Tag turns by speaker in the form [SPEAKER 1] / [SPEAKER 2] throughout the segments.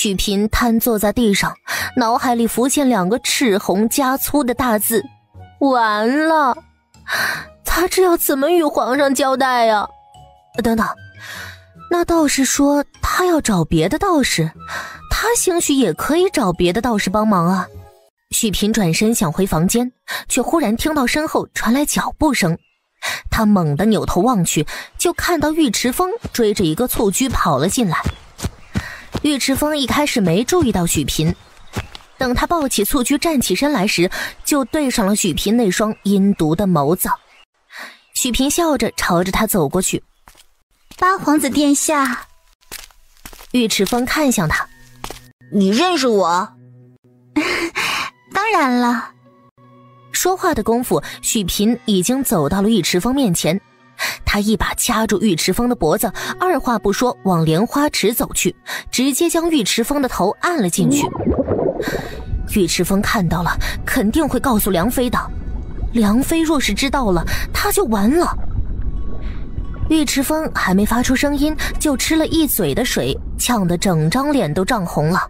[SPEAKER 1] 许平瘫坐在地上，脑海里浮现两个赤红加粗的大字：“完了。”他这要怎么与皇上交代呀？等等，那道士说他要找别的道士，他兴许也可以找别的道士帮忙啊。许平转身想回房间，却忽然听到身后传来脚步声。他猛地扭头望去，就看到尉迟峰追着一个蹴鞠跑了进来。尉迟峰一开始没注意到许平，等他抱起蹴鞠站起身来时，就对上了许平那双阴毒的眸子。许平笑着朝着他走过去。
[SPEAKER 2] 八皇子殿下，
[SPEAKER 1] 尉迟峰看向他：“
[SPEAKER 3] 你认识我？”“
[SPEAKER 2] 当然了。”
[SPEAKER 1] 说话的功夫，许平已经走到了尉迟峰面前。他一把掐住尉迟峰的脖子，二话不说往莲花池走去，直接将尉迟峰的头按了进去。尉迟峰看到了，肯定会告诉梁飞的。梁飞若是知道了，他就完了。尉迟峰还没发出声音，就吃了一嘴的水，呛得整张脸都涨红了。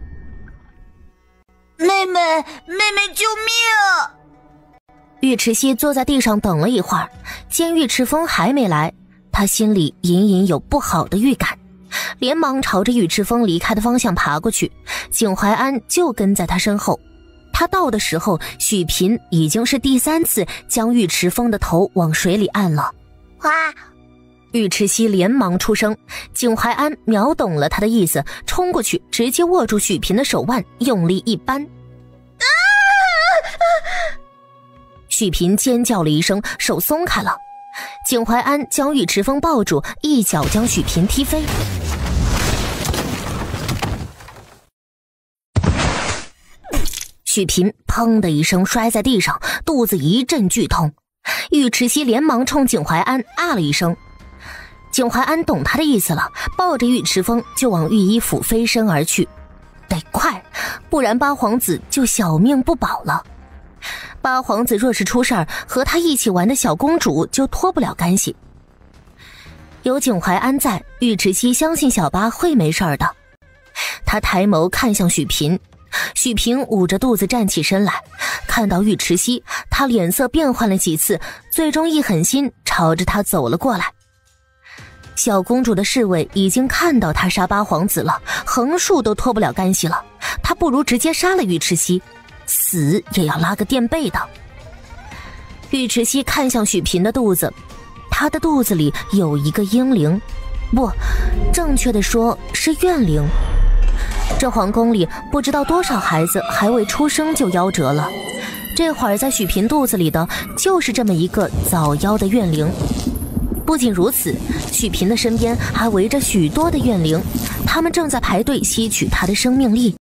[SPEAKER 3] 妹妹，妹妹，救命！
[SPEAKER 1] 尉迟熙坐在地上等了一会儿，见尉迟风还没来，他心里隐隐有不好的预感，连忙朝着尉迟风离开的方向爬过去。景怀安就跟在他身后。他到的时候，许平已经是第三次将尉迟风的头往水里按了。
[SPEAKER 3] 哇！
[SPEAKER 1] 尉迟熙连忙出声，景怀安秒懂了他的意思，冲过去直接握住许平的手腕，用力一扳。许平尖叫了一声，手松开了。景怀安将尉迟峰抱住，一脚将许平踢飞。许平砰的一声摔在地上，肚子一阵剧痛。尉迟熙连忙冲景怀安啊了一声。景怀安懂他的意思了，抱着尉迟峰就往御医府飞身而去。得快，不然八皇子就小命不保了。八皇子若是出事儿，和他一起玩的小公主就脱不了干系。有景怀安在，尉迟熙相信小八会没事儿的。他抬眸看向许平。许平捂着肚子站起身来，看到尉迟熙，他脸色变换了几次，最终一狠心朝着他走了过来。小公主的侍卫已经看到他杀八皇子了，横竖都脱不了干系了，他不如直接杀了尉迟熙，死也要拉个垫背的。尉迟熙看向许平的肚子，他的肚子里有一个婴灵，不，正确的说是怨灵。这皇宫里不知道多少孩子还未出生就夭折了，这会儿在许平肚子里的就是这么一个早夭的怨灵。不仅如此，许平的身边还围着许多的怨灵，他们正在排队吸取他的生命力。